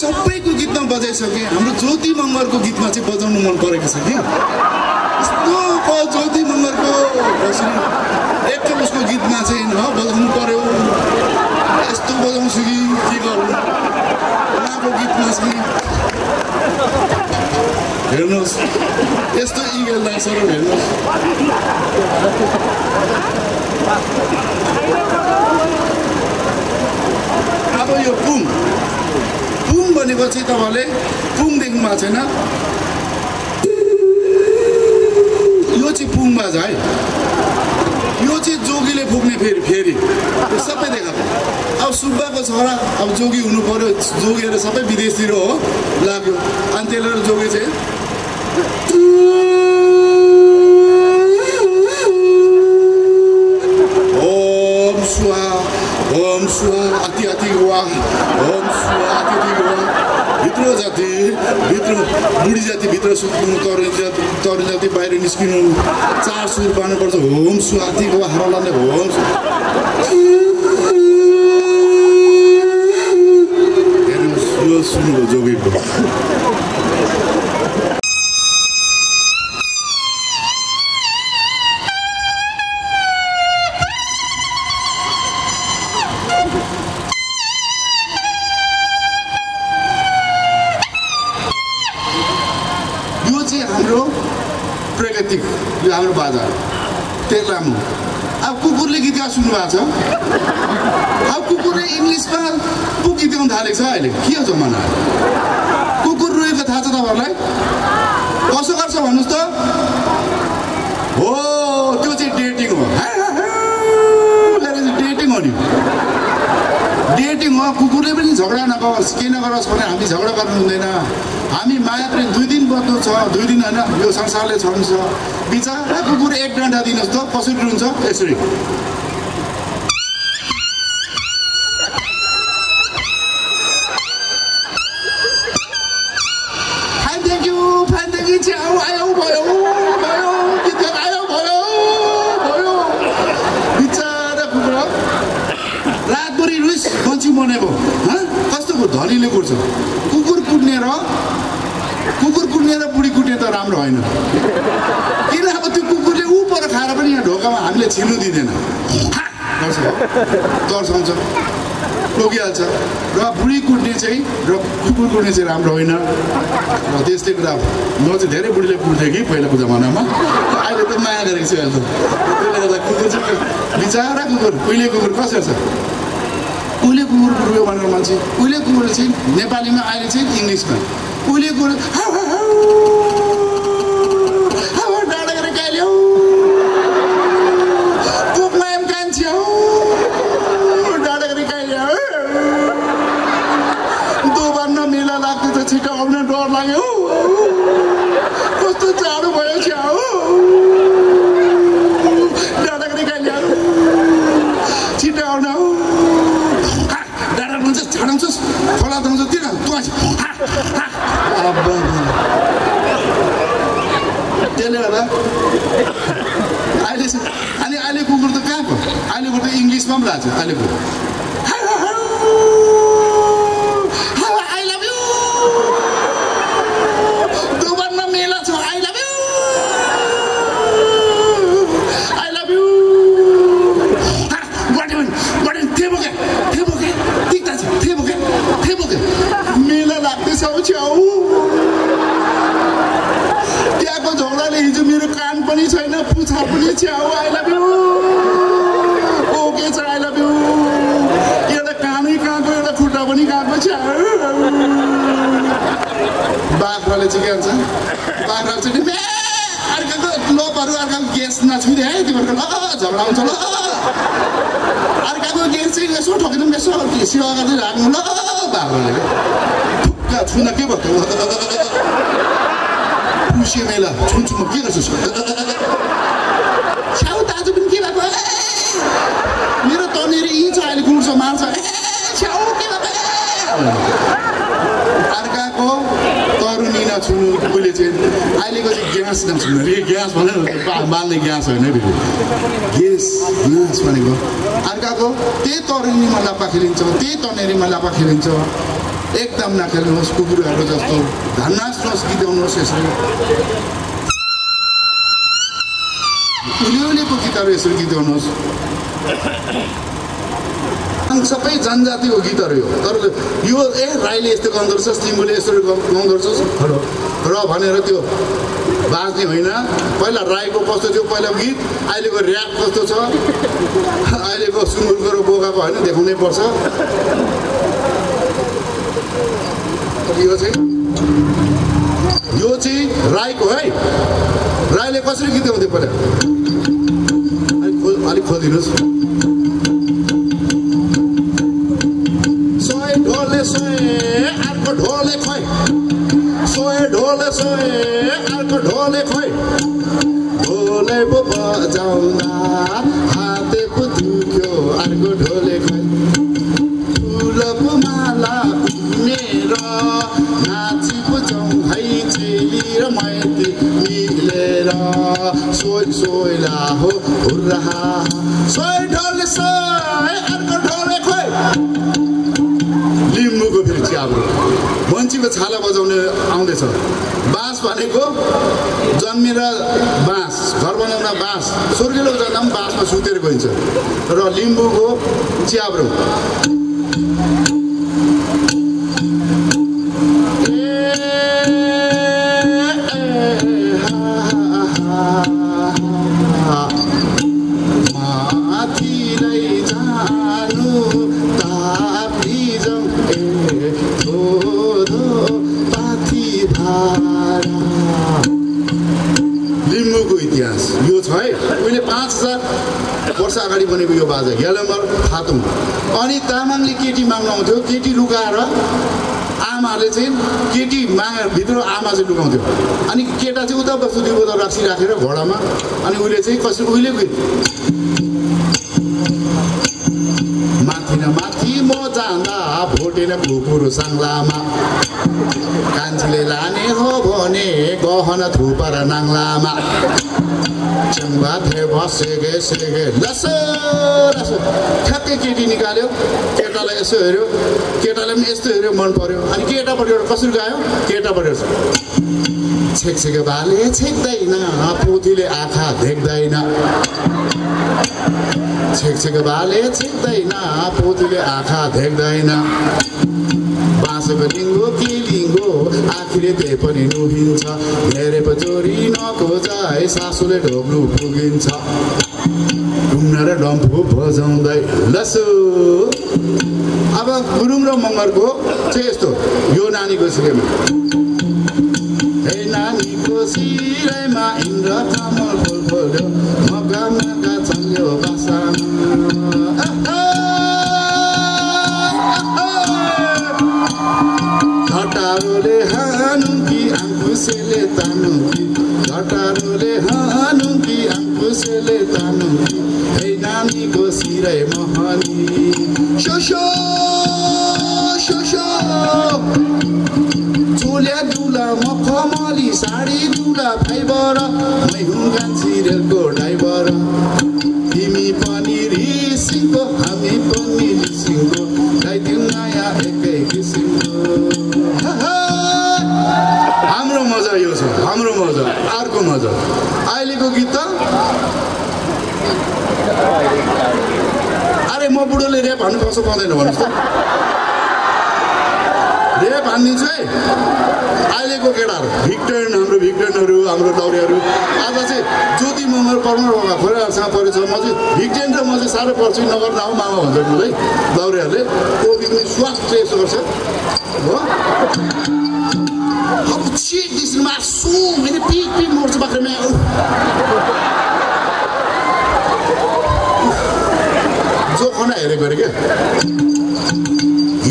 सबैको गीतमा बजाइसकेँ हाम्रो ज्योति मङ्गरको गीतमा चाहिँ बजाउनु मन परेको छ कि यस्तो ज्योति मङ्गरको कसरी एक उसको गीतमा चाहिँ न बजाउनु पर्यो। यस्तो बजाउँछु कि के गर्नु? उहाँको गीतमा चाहिँ हेर्नुहोस् यस्तो इगेल डान्सरहरू हेर्नुहोस् अब यो पुङ पुङ देख्नु भएको छैन। यो चाहिँ पुङ बाजा है। यो चाहिँ जोगीले फुक्ने फेरि फेरि। सबै देखा अब सुब्बाको छोरा अब जोगी हुनु पऱ्यो जोगीहरू सबै विदेशतिर हो। लाग्यो। अनि त्यसले जोगी चाहिँ भित्र बुढी जाति भित्र सुत्नु तरुण जाति तरुण जाति बाहिर निस्किनु चार सुर पार्नुपर्छ होम वा हरालाले होम हेर्नुहोस् यो सुन्नु जोगीको सुन्नु भएको छ? अब कुकुरले इङ्ग्लिसमा पो गीत गाउनु थालेको छ अहिले। के हो जमाना? कुकुर रोएको थाहा छ तपाईँहरूलाई? कसो गर्छ भन्नुहोस् त? हो त्यो चाहिँ डेटिङ हो। डेटिङ हो नि। डेटिङ हो। कुकुरले पनि झगडा नगरोस्। के नगरोस् भने हामी झगडा गर्नु हुँदैन। हामी माया प्रेम दुई दिन बद्नु छ। दुई दिन होइन यो संसारले छन्छ बिचरा कुकुर एक डन्डा दिनुहोस् त। कसरी हुन्छ यसरी। यू च्याउ आयो भयो भयो गाएर आयो भयो भयो बिचरा कुकुर रातभरि रुइस बन्ची बनेको हँ कस्तो धनीले कुट्छ कुकुर कुट्ने र कुकुर कुट्ने र बुढी कुट्ने त राम्रो होइन किन अब त्यो कुकुरले ऊ पर खाएर पनि यहाँ ढोकामा हामीले छिर्नु दिँदैन हा! टोकिहाल्छ र बुढी कुट्ने चाहिँ र कुकुर कुट्ने चाहिँ राम्रो होइन। र त्यसले गर्दा म चाहिँ धेरै बुढीले कुट्थेँ कि पहिलाको जमानामा अहिले त माया गरेको छु अहिले। त्यसले गर्दा कुकुर चाहिँ बिचरा कुकुर उहिले कुकुर कसरी छ? उहिले कुकुर कुकुर भनेर मान्छे। उहिले कुकुर चाहिँ नेपालीमा अहिले चाहिँ इङ्ग्लिसमा। उहिले कुकुर छिटो आउन डर लाग्यो। कस्तो जाडो भयो गाई ल्याऊ छिटो आउन हौ डाँडा हुन्छ छाडाउँछस्। खोला त्यसले गर्दा अहिले अहिले कुकुर त कहाँको अहिलेको त इङ्ग्लिसमा पनि लाग्छ अहिलेको आई लभ यु दोबारमा मेला छ I love you I love you बढ्यो बढ्यो थिए बोके थिए बोके टिक्ता छ थिए बोके थिए बोके मेला लाग्दैछ हौ छेउ त्यहाँको झगडाले हिजो मेरो कान पनि छैन पुछा पनि छ्याउ आई लभ यु ओके छ आई लभ यु एउटा कानै कहाँको एउटा खुट्टा पनि कहाँको छ्याउ बाख्राले चाहिँ के भन्छ बाख्राले चाहिँ "बे, अर्काको लोपहरू अर्काको ग्यास नछुइदे है तिमीहरूको ल झगडा हुन्छ ल। अर्काको ग्यास चाहिँ यसो ठोकिदिउँ यसो सेवा गर्दै राख्नु ल बाख्राले ठुक्का छुन के भयो पुसे मेला छुन्छु म के गर्छु छ्याउ दाजु पनि के भएको ए, मेरो तनेर यी छ अहिले गुड्छ मार्छ ए, छ्याउ के भएको ए? अर्काको नछुनु उसले चाहिँ अहिलेको चाहिँ ग्यास नछुनु अरे। ग्यास भने बाल्ने ग्यास होइन फेरि। ग्यास ग्यास भनेको। अर्काको त्यही तरुनीमा लापा खेलिन्छ त्यही तनेरीमा लापा खेलिन्छ। एकदम नखेल्नुहोस् कुकुरहरू जस्तो। धन्नास्नुहोस् गीताउनुहोस् यसरी। उलिउलीको गीतहरू यसरी गीताउनुहोस् सबै जनजातिको गीतहरू हो। तर यो ए राईले यस्तो गाउँदो रहेछ लिम्बूले यसरी गाउँदो रहेछ र भनेर त्यो बाँच्ने होइन। पहिला राईको कस्तो थियो पहिला गीत अहिलेको ऱ्याप कस्तो छ? अहिलेको सुँगुरको र बोकाको होइन देखाउनै पर्छ। यो चाहिँ यो चाहिँ राईको है। राईले कसरी गीत गाउँथ्यो पहिला? अलिक खो अलिक खोलिदिनुहोस्। ढोले खोइ ढोले पो बजाउँदा हाते पो दुख्यो अर्को ढोले खोइ फुलको माला पिनेर नाची पो जाउँ है चेली र माइती मिलेर सोइ सोइला हो हुर्रा सोइ ढोले सोए अर्को ढोले खोइ लिम्बूको फेरि च्याब्रो मन्छीको छाला बजाउने आउँदैछ भनेको जन्मेर बाँस घर बनाउँदा बाँस स्वर्गीलो जाँदा पनि बाँसमा सुतेर गइन्छ। र लिम्बूको च्याब्रो। वर्ष अगाडि बनेको यो बाजा हेलमर फातुङ अनि तामाङले केटी माग्नु आउँथ्यो। केटी लुकाएर आमाहरूले चाहिँ केटी माग भित्र आमा चाहिँ लुकाउँथ्यो। अनि केटा चाहिँ उता बस्छु त्यो उता रक्सी राखेर घोडामा। अनि उसले चाहिँ कसरी उहिलेको माथि न माथि म जाँदा भोटेन कुकुर साङ्लामा। कान्छीले लाने हो भने गहना थुपर नाङ्लामा। चङ्गा थे बसेगे सेगे लसो ठ्याक्कै केटी निकाल्यो। केटालाई यसो हेऱ्यो। केटालाई पनि यस्तो हेऱ्यो मन पर्यो। अनि केटापट्टि एउटा कसरी गयो? केटापट्टि छेक छेक बाले छेक्दैन पोथीले आँखा देख्दैन छेक छेक बाले छेक्दैन पोथीले आँखा देख्दैन बाँसको लिङ्गो के लिङ्गो आखिरले त्यही पनि नुहिन्छ धेरै पो चोरी नखोजाए सासूले ढोक्नु पुगिन्छ ढुङ्ना र डम्फु बजाउँदै लसो अब गुरुङ र मगरको चाहिँ यस्तो यो नानीको सिकेमा हे नानीको सिरैमा इन्द्र कमल फुल खोल्यो मगा मगा चल्यो बासामा घटारोले हानु कि आङ्कुसेले तानु कि घटारोले हानु कि आङ्कुसेले तानु कि हे नानीको सिरै सोसो सोसो चोल्या दुला मखमली साडी दुला फाइबर मै हुँ गान्छिरेलको ड्राइभर। तिमी पनि रिसिङको हामी पनि रिसिङको गाइदिउँ नयाँ एकै किसिमको। हाम्रो मजा यो छ हाम्रो मजा अर्को मजा। अहिलेको गीत त? अरे म बुढोले रेप हान्नु कसो पाउँदैन भन्नुहोस् त। रेप हानिदिन्छु है। अहिलेको केटाहरू भिक्टन हाम्रो भिक्टनहरू हाम्रो दौरेहरू आज चाहिँ ज्योति मगर पर्मर बाबा खोलाहरूसँग परेछ म चाहिँ भिक्टेन र म चाहिँ साह्रो पर्छु नगर्दा हो मामा भन्छ मलाई दौरेहरूले कोभिडमा स्वास्थ्य यसो गर्छ। हो? सो पिक जो खना हेरेको अरे क्या?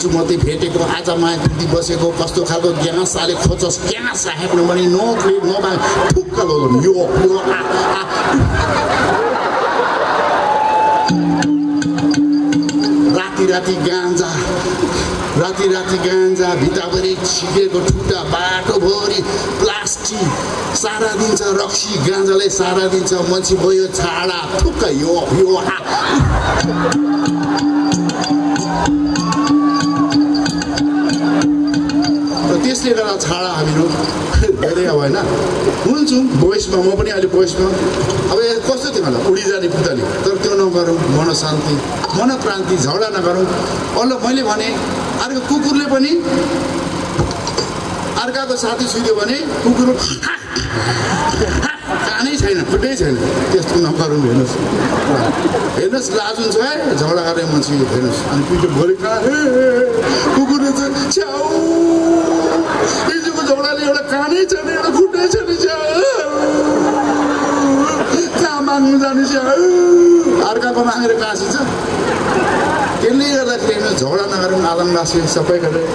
हिजो मात्रै भेटेको आज माया दिदी बसेको कस्तो खालको ग्यास आले खोजोस् ग्यास राखेको भने नोकले नबा ठुक्क लगाउनु यो। राति राति गान्जा राति राति गान्जा भित्ताभरि छिकेको ठुटा बाटोभरि प्लास्टिक सारा दिन्छ रक्सी गान्जाले सारा दिन्छ मान्छे भयो छाडा ठुक्क यो यो आ त्यसले गर्दा छाडा हामीहरू धेरै अब होइन। हुन्छु भोइसमा म पनि अहिले भोइसमा अब कस्तो थियो होला उडिजाने पुतली। तर त्यो नगरौँ मनशान्ति मनक्रान्ति झगडा नगरौँ। अल्ल मैले भने अर्को कुकुरले पनि अर्काको साथी सुत्यो भने कुकुर कानै छैन खुट्टै छैन। त्यस्तो नगरौँ हेर्नुहोस्। हेर्नुहोस् लाज हुन्छ है झगडा गर्ने मान्छे हेर्नुहोस्। अनि पिठो भोलि कहाँ? कुकुरले चाहिँ छ्याउ। हिजोको झगडाले एउटा कानै छैन एउटा खुट्टै छैन कहाँ माग्नु जाने छ्याउ? अर्काको मागेर काँसिन्छ त्यसले गर्दाखेरि झगडा नगरौँ आलमबासी सबै गरेर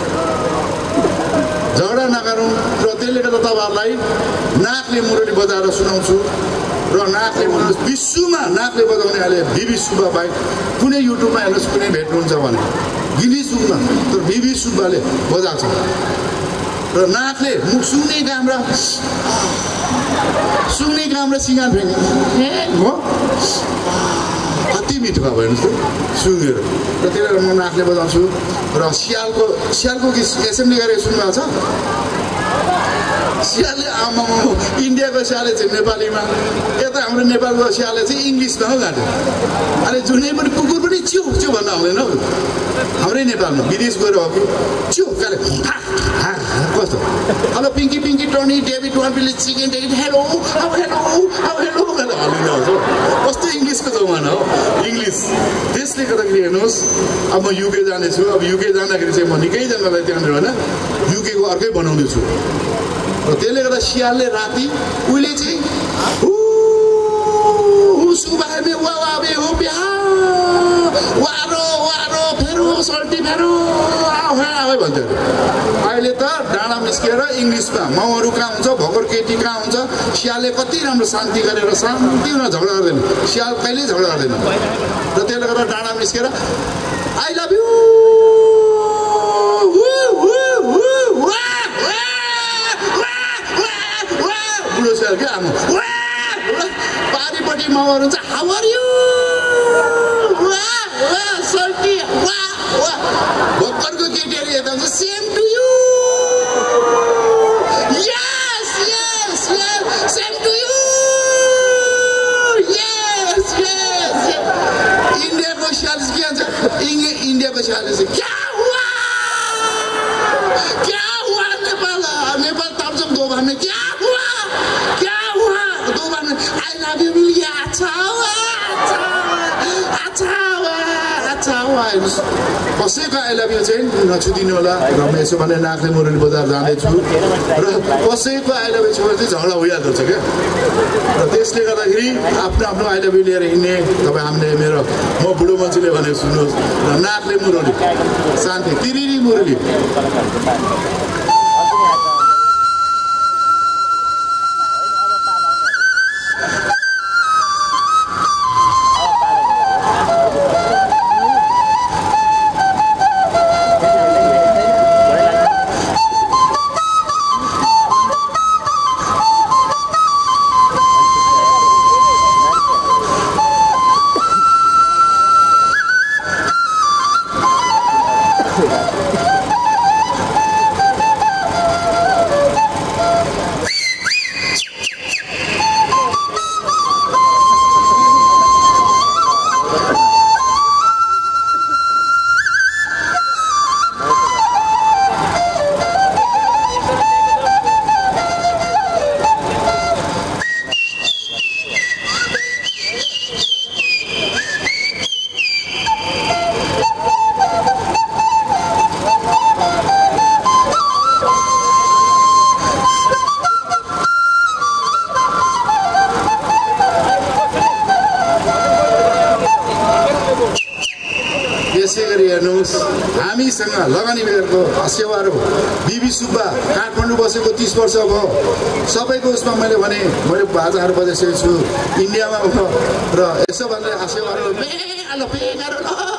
झगडा नगरौँ र त्यसले गर्दा तपाईँहरूलाई नाकले मुरली बजाएर सुनाउँछु र नाकले मुरली विश्वमा नाकले बजाउने अहिले बिबी सुब्बा बाहेक कुनै युट्युबमा हेर्नुहोस् कुनै भेट्नुहुन्छ भने गिनी सुब्बा तर बिबी सुब्बाले बजाएको छ। र नाकले मुख सुन्ने काम र सुन्ने काम र सिँगार फ्याँक्ने हो? कति मिठो भयो हेर्नुहोस् त सुँगेर र भएर म नाकले बजाउँछु। र सियालको सियालको गीत एसेम्ब्ली गरेर सुन्नुभएको छ? सियालले आमा इन्डियाको सियाले चाहिँ नेपालीमा यता हाम्रो नेपालको सियाले चाहिँ इङ्ग्लिसमा हो गाँठो अनि जुनै पनि कुकुर पनि च्यु च्यु भन्न आउँदैन हौ हाम्रै नेपालमा विदेश गएर हो कि च्यु काले कस्तो हेलो पिङ्की पिङ्की टर्नी डेभिड वान पिले चिकन डेभिड हेलो अब हेलो अब हेलो भनेर आउँछ कस्तो इङ्ग्लिसको जमाना हो इङ्ग्लिस त्यसले गर्दाखेरि हेर्नुहोस् अब म युके जानेछु अब युके जाँदाखेरि चाहिँ म निकैजनालाई त्यहाँनिर होइन युकेको अर्कै बनाउँदैछु र त्यसले गर्दा सियालले राति उहिले चाहिँ अहिले त डाँडा निस्किएर इङ्ग्लिसमा माउहरू कहाँ हुन्छ भर्खर केटी कहाँ हुन्छ सियालले कति राम्रो शान्ति गरेर शान्ति हुन झगडा गर्दैन। सियाल कहिल्यै झगडा गर्दैन। र त्यसले गर्दा डाँडा निस्केर आई लभ यु बुढो सियाल क्या आमा पारिपट्टि माउहरू हुन्छ हावर यु सल्टी भर्खरको केटीहरू यता हुन्छ same to you yes yes yes yes yes इन्डियाको स्यालेस के भन्छ इन्डियाको क्या कसैको आई लभ यु चाहिँ नछुदिनु होला र म यसो भने नाकले मुरली बजार जाँदैछु र कसैको यु छ भने चाहिँ झगडा भइहाल्दो छ क्या र त्यसले गर्दाखेरि आफ्नो आफ्नो यु लिएर हिँड्ने तपाईँ हामीले मेरो म बुढो मान्छेले भनेको सुन्नुहोस् र नाकले मुरली शान्ति तिरिरी मुरली वर्ष भयो सबैको उसमा मैले भने मैले बाजाहरू बजाइसकेको छु इन्डियामा भयो र यसो भनेर सेवाहरू